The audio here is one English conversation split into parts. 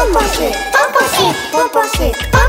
Bumbo shit, bumbo shit,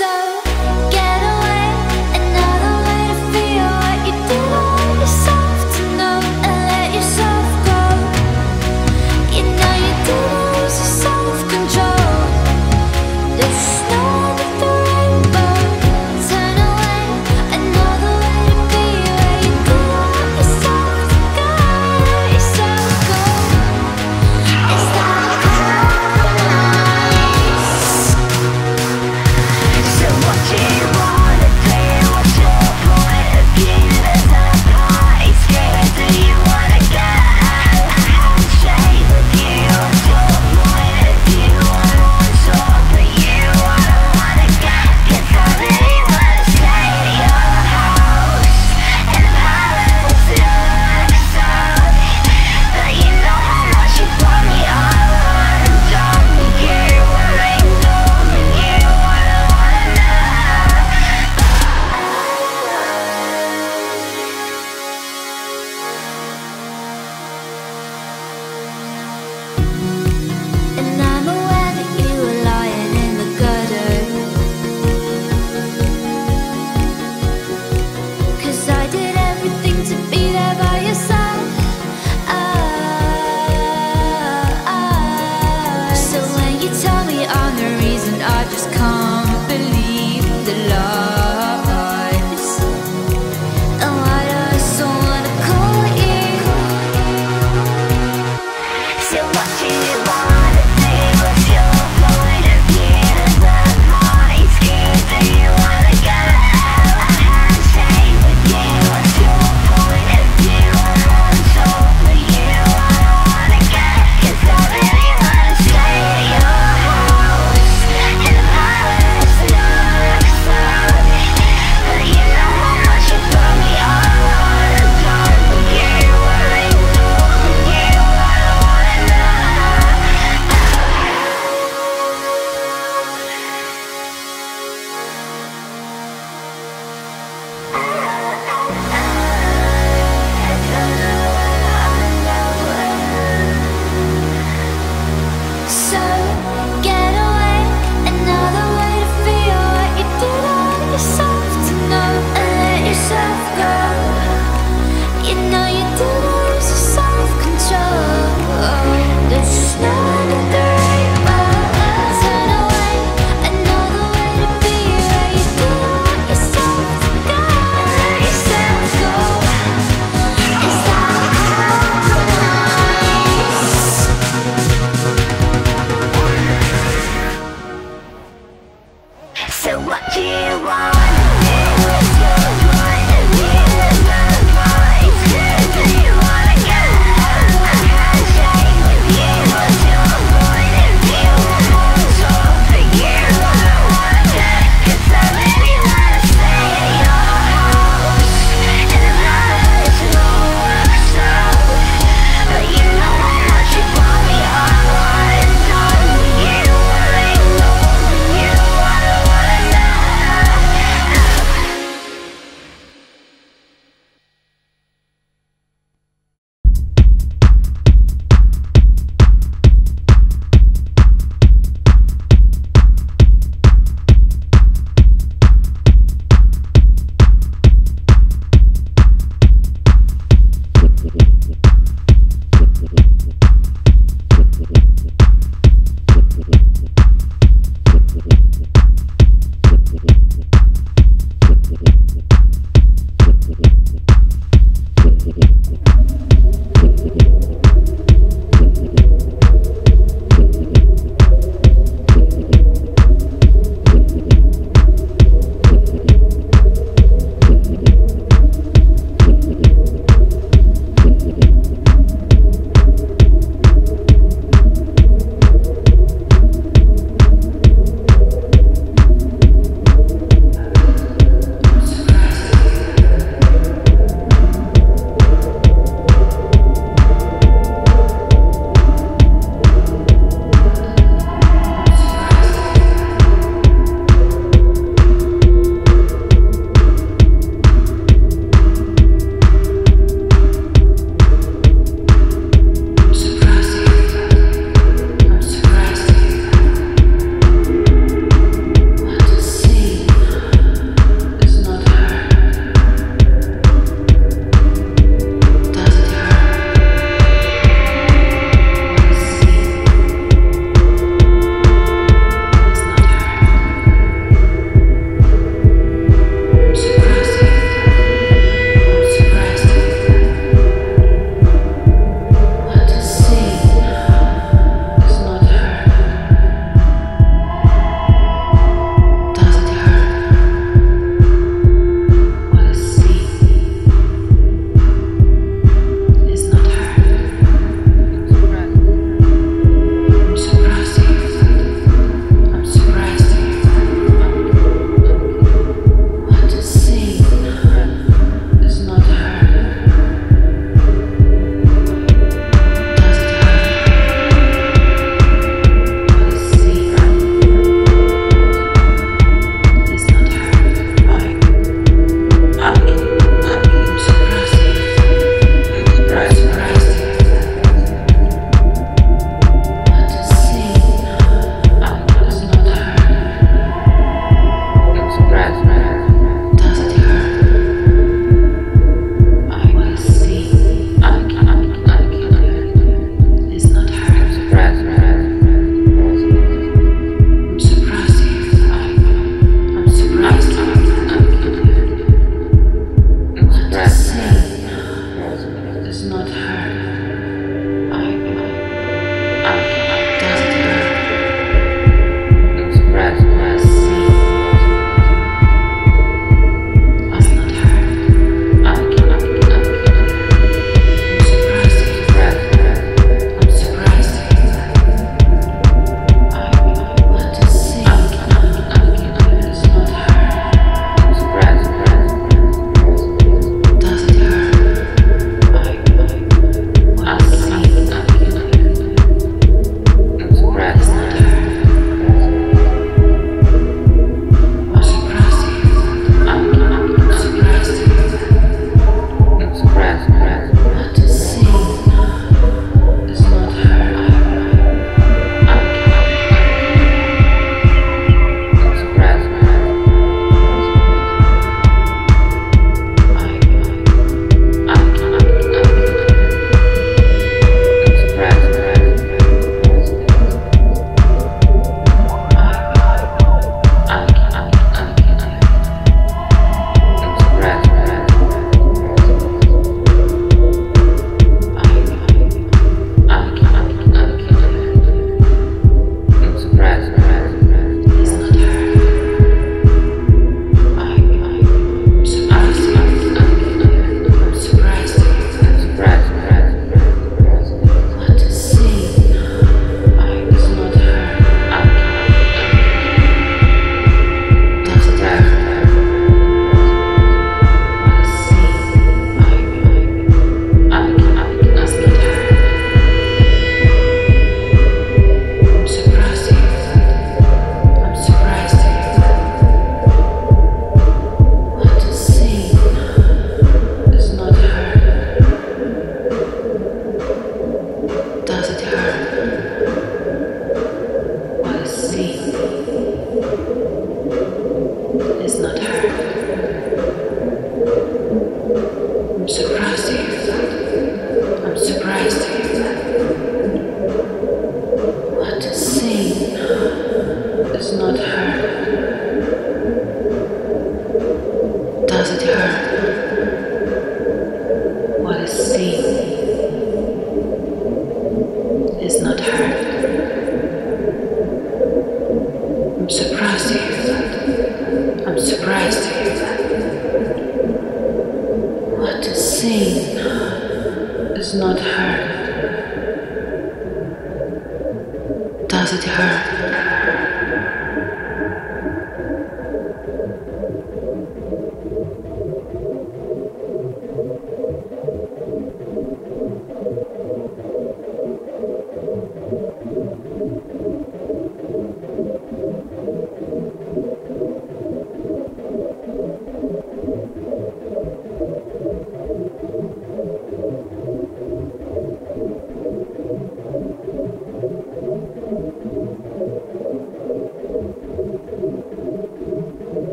So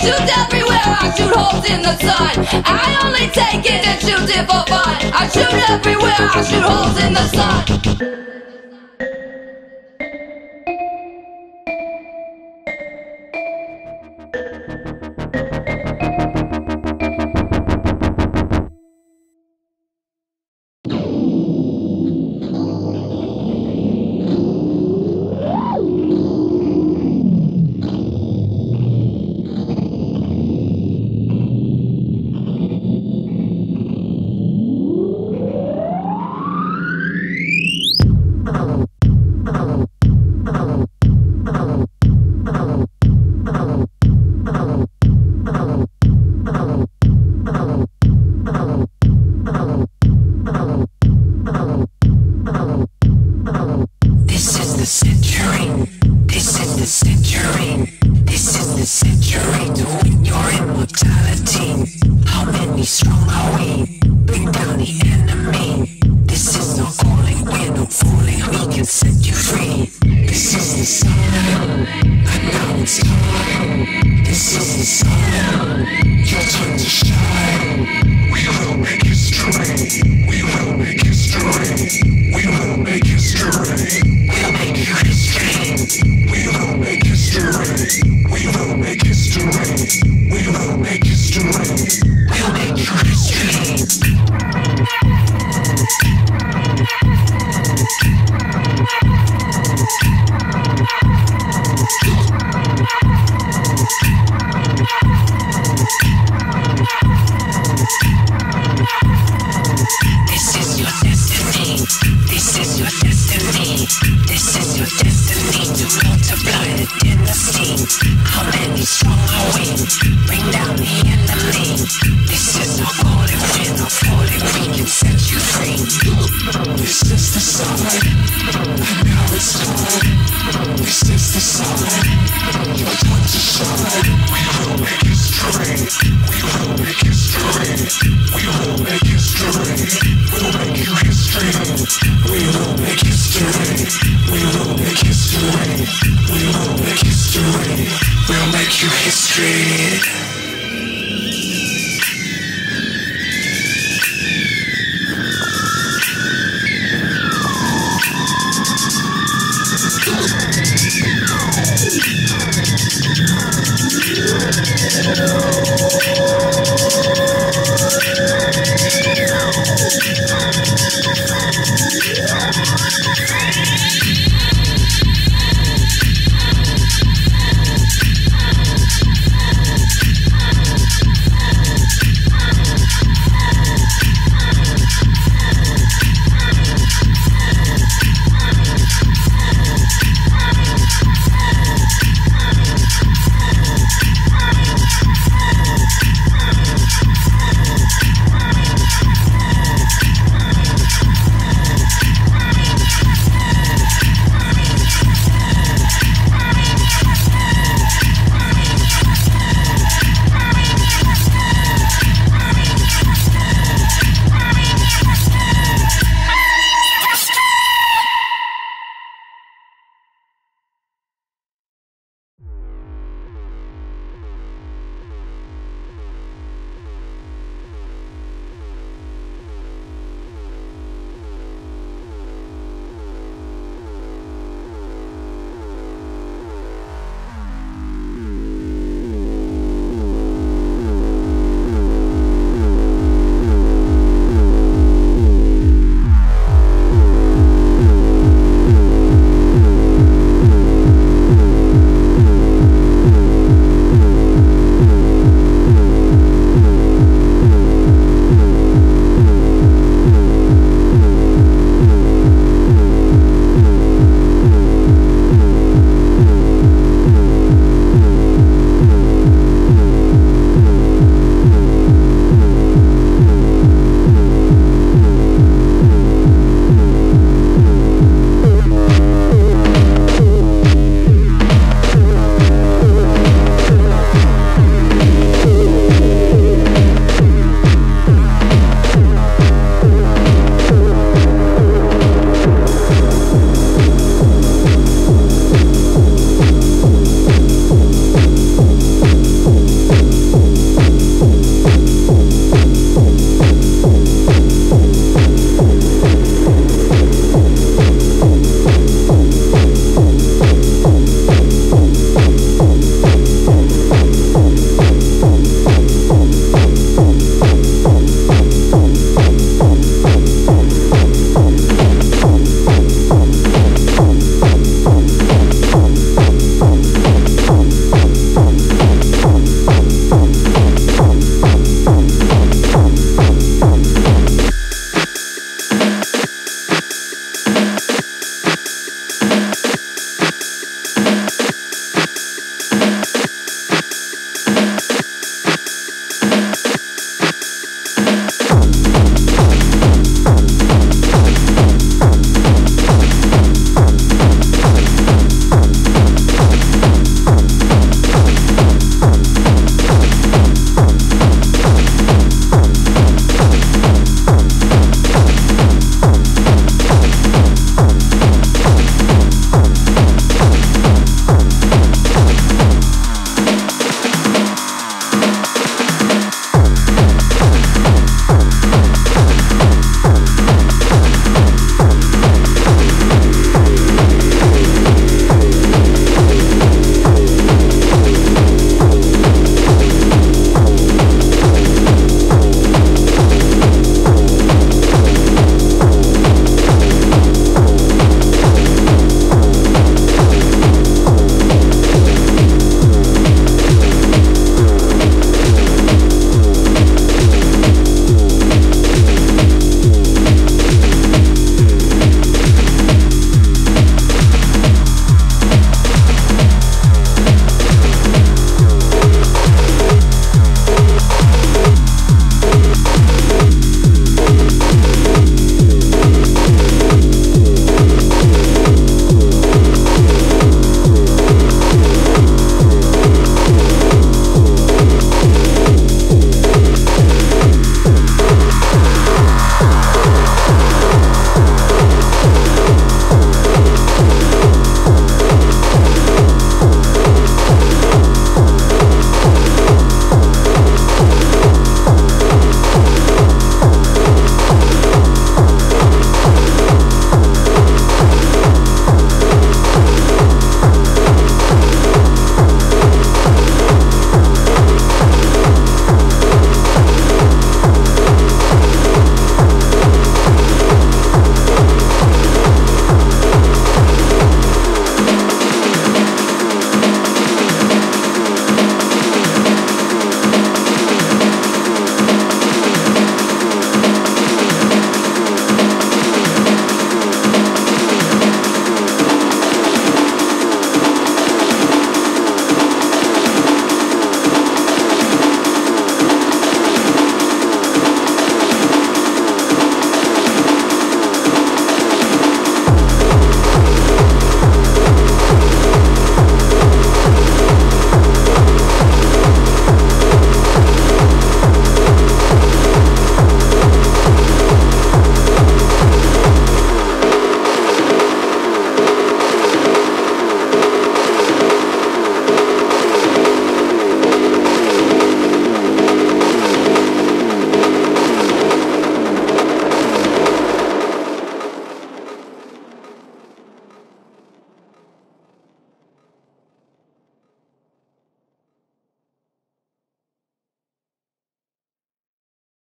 shoot everywhere, I shoot holes in the sun. I only take it and shoot it for fun. I shoot everywhere, I shoot holes in the sun. Your time to We will make history. We will make history. We will make history. We'll make you history.